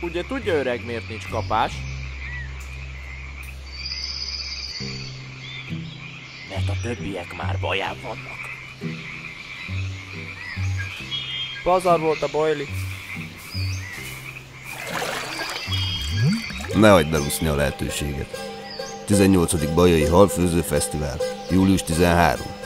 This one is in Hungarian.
Ugye tudja öreg, miért nincs kapás? Mert a többiek már baján vannak. Pazar volt a bajli. Ne hagyd elúszni a lehetőséget. 18. Bajai Halfőző Fesztivál. Július 13.